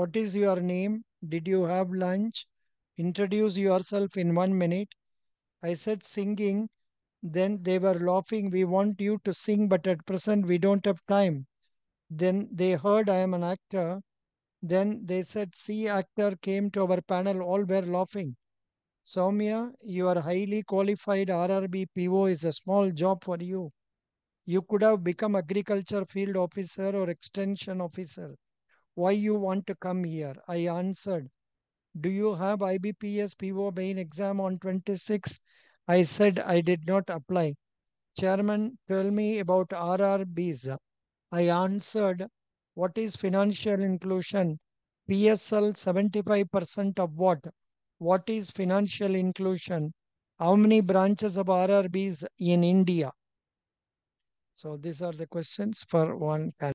What is your name? Did you have lunch? Introduce yourself in one minute. I said singing. Then they were laughing. We want you to sing, but at present we don't have time. Then they heard I am an actor. Then they said, See, actor came to our panel. All were laughing. Soumya, you are highly qualified RRB PO is a small job for you. You could have become agriculture field officer or extension officer. Why you want to come here? I answered, Do you have IBPS PO main exam on 26? I said I did not apply. Chairman, tell me about RRBs. I answered, What is financial inclusion? PSL 75% of what? What is financial inclusion? How many branches of RRBs in India? So these are the questions for one.